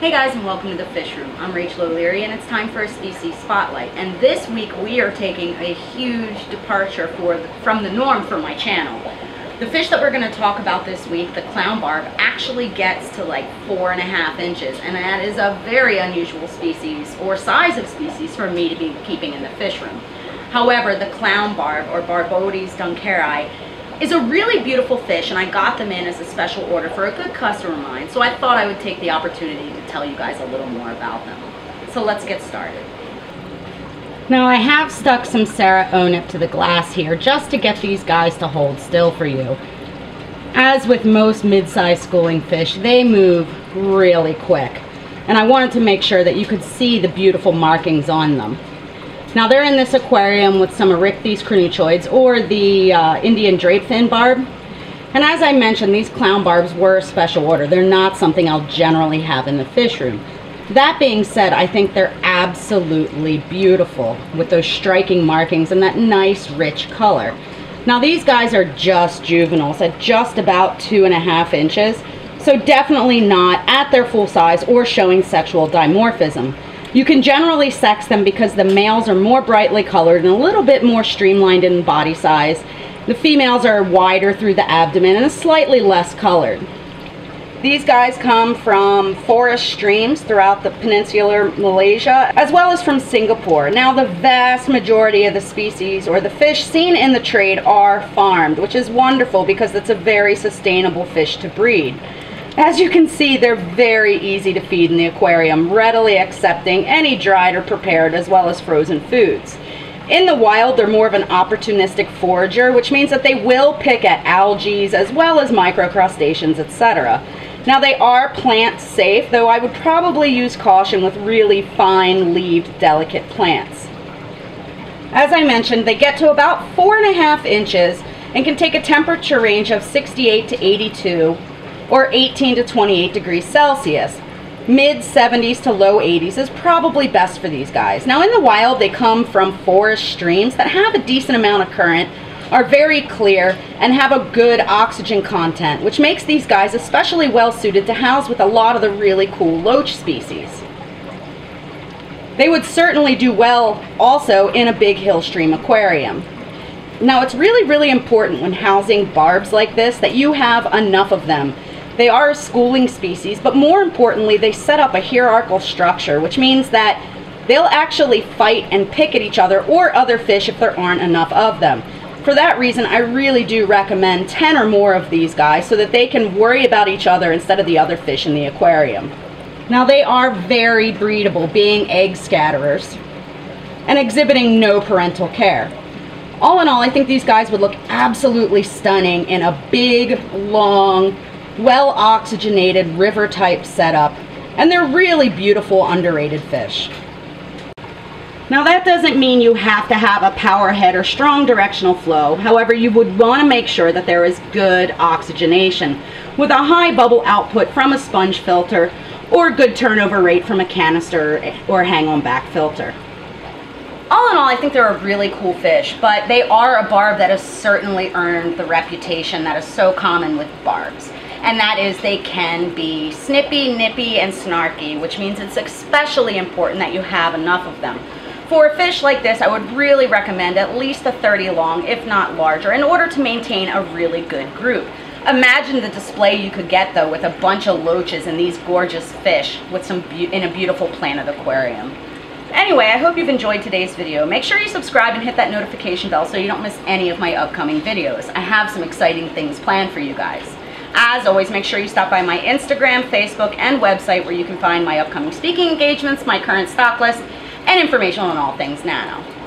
Hey guys and welcome to the Fish Room. I'm Rachel O'Leary and it's time for a species spotlight. And this week we are taking a huge departure for the, from the norm for my channel. The fish that we're going to talk about this week, the clown barb, actually gets to like four and a half inches and that is a very unusual species or size of species for me to be keeping in the fish room. However, the clown barb or Barbodes dunckeri is a really beautiful fish and I got them in as a special order for a good customer of mine. So I thought I would take the opportunity to tell you guys a little more about them. So let's get started. Now I have stuck some Sera O-Nip to the glass here just to get these guys to hold still for you. As with most mid-sized schooling fish, they move really quick. And I wanted to make sure that you could see the beautiful markings on them. Now they're in this aquarium with some Oreichthys crenuchoides or the uh, Indian drape fin barb. And as I mentioned, these clown barbs were a special order. They're not something I'll generally have in the fish room. That being said, I think they're absolutely beautiful with those striking markings and that nice rich color. Now these guys are just juveniles at just about two and a half inches. So definitely not at their full size or showing sexual dimorphism. You can generally sex them because the males are more brightly colored and a little bit more streamlined in body size. The females are wider through the abdomen and slightly less colored. These guys come from forest streams throughout the peninsular Malaysia, as well as from Singapore. Now, the vast majority of the species or the fish seen in the trade are farmed, which is wonderful because it's a very sustainable fish to breed. As you can see, they're very easy to feed in the aquarium, readily accepting any dried or prepared as well as frozen foods. In the wild, they're more of an opportunistic forager, which means that they will pick at algae as well as microcrustaceans, etc. Now they are plant safe, though I would probably use caution with really fine leaved delicate plants. As I mentioned, they get to about four and a half inches and can take a temperature range of 68 to 82 or 18 to 28 degrees Celsius. Mid 70s to low 80s is probably best for these guys. Now in the wild, they come from forest streams that have a decent amount of current, are very clear, and have a good oxygen content, which makes these guys especially well suited to house with a lot of the really cool loach species. They would certainly do well also in a big hill stream aquarium. Now it's really, really important when housing barbs like this that you have enough of them they are a schooling species, but more importantly, they set up a hierarchical structure, which means that they'll actually fight and pick at each other or other fish if there aren't enough of them. For that reason, I really do recommend 10 or more of these guys so that they can worry about each other instead of the other fish in the aquarium. Now they are very breedable, being egg scatterers and exhibiting no parental care. All in all, I think these guys would look absolutely stunning in a big, long, well oxygenated river type setup and they're really beautiful underrated fish. Now that doesn't mean you have to have a power head or strong directional flow. However, you would want to make sure that there is good oxygenation with a high bubble output from a sponge filter or good turnover rate from a canister or hang on back filter. All in all, I think they're a really cool fish, but they are a barb that has certainly earned the reputation that is so common with barbs and that is they can be snippy, nippy, and snarky, which means it's especially important that you have enough of them. For a fish like this, I would really recommend at least a 30 long, if not larger, in order to maintain a really good group. Imagine the display you could get though with a bunch of loaches and these gorgeous fish with some in a beautiful planted aquarium. Anyway, I hope you've enjoyed today's video. Make sure you subscribe and hit that notification bell so you don't miss any of my upcoming videos. I have some exciting things planned for you guys. As always, make sure you stop by my Instagram, Facebook, and website where you can find my upcoming speaking engagements, my current stock list, and information on all things nano.